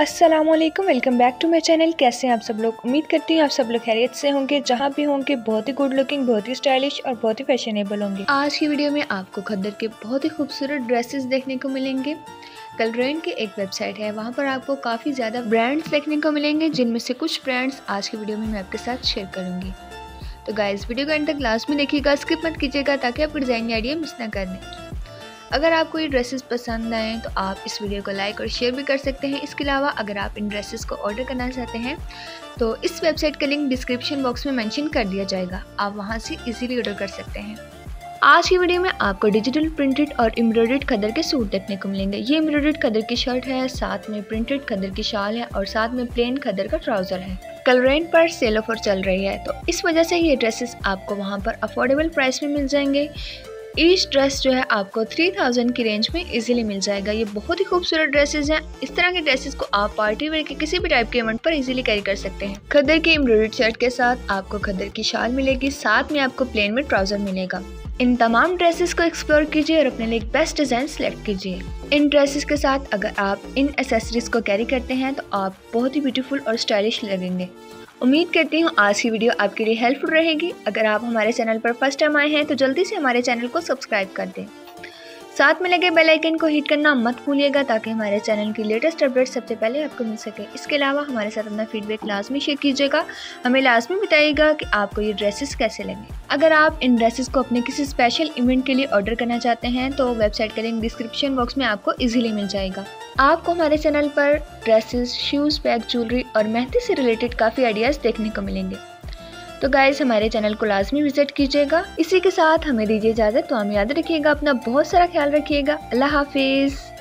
Aslam welcome back to my channel कैसे हैं आप सब लोग? उम्मीद करती हूँ आप सब लोग खैरियत से होंगे, जहाँ भी होंगे, बहुत ही गुड लुकिंग बहुत ही स्टाइलिश और बहुत ही फैशनेबल होंगे। आज की वीडियो में आपको खद्दर के बहुत ही खूबसूरत ड्रेसेस देखने को मिलेंगे। कलरेन की एक वेबसाइट है, वहाँ पर आपको काफ़ी ज़्यादा ब्रांड्स देखने को मिलेंगे, जिनमें से कुछ ब्रांड्स आज की वीडियो में मैं आपके साथ शेयर करूँगी। तो गाइज़ वीडियो को एंड तक लास्ट में देखिएगा स्किप मत कीजिएगा, ताकि आपको डिज़ाइन आइडिया मिस ना करने। अगर आपको ये ड्रेसेस पसंद आए तो आप इस वीडियो को लाइक और शेयर भी कर सकते हैं। इसके अलावा अगर आप इन ड्रेसेस को ऑर्डर करना चाहते हैं तो इस वेबसाइट का लिंक डिस्क्रिप्शन बॉक्स में मेंशन कर दिया जाएगा। आप वहाँ से इजीली ऑर्डर कर सकते हैं। आज की वीडियो में आपको डिजिटल प्रिंटेड और एम्ब्रॉयड खदर के सूट देखने को मिलेंगे। ये एम्ब्रॉयड खदर की शर्ट है, साथ में प्रिंटेड खदर की शाल है और साथ में प्लेन खदर का ट्राउज़र है। कलरेन पर सेल ऑफ़र चल रही है तो इस वजह से ये ड्रेसेस आपको वहाँ पर अफोर्डेबल प्राइस में मिल जाएँगे। ईच ड्रेस जो है आपको 3000 की रेंज में इजीली मिल जाएगा। ये बहुत ही खूबसूरत ड्रेसेस हैं। इस तरह के ड्रेसेस को आप पार्टी वेयर के किसी भी टाइप के इवेंट पर इजीली कैरी कर सकते हैं। खदर की एम्ब्रॉयड शर्ट के साथ आपको खदर की शाल मिलेगी। साथ में आपको प्लेन में ट्राउज़र मिलेगा। इन तमाम ड्रेसेस को एक्सप्लोर कीजिए और अपने लिए बेस्ट डिज़ाइन सेलेक्ट कीजिए। इन ड्रेसेस के साथ अगर आप इन एसेसरीज को कैरी करते हैं तो आप बहुत ही ब्यूटीफुल और स्टाइलिश लगेंगे। उम्मीद करती हूँ आज की वीडियो आपके लिए हेल्पफुल रहेगी। अगर आप हमारे चैनल पर फ़र्स्ट टाइम आए हैं तो जल्दी से हमारे चैनल को सब्सक्राइब कर दें। साथ में लगे बेल आइकन को हिट करना मत भूलिएगा ताकि हमारे चैनल की लेटेस्ट अपडेट सबसे पहले आपको मिल सके। इसके अलावा हमारे साथ अपना फीडबैक लाजमी शेयर कीजिएगा। हमें लाजमी बताइएगा कि आपको ये ड्रेसेस कैसे लगे। अगर आप इन ड्रेसेस को अपने किसी स्पेशल इवेंट के लिए ऑर्डर करना चाहते हैं तो वेबसाइट का लिंक डिस्क्रिप्शन बॉक्स में आपको इजीली मिल जाएगा। आपको हमारे चैनल पर ड्रेसेस शूज़ बैग ज्वेलरी और मेहंदी से रिलेटेड काफ़ी आइडियाज़ देखने को मिलेंगे। तो गाइज़ हमारे चैनल को लाजमी विज़िट कीजिएगा। इसी के साथ हमें दीजिए इजाज़त तो हम याद रखिएगा, अपना बहुत सारा ख्याल रखिएगा। अल्लाह हाफिज़।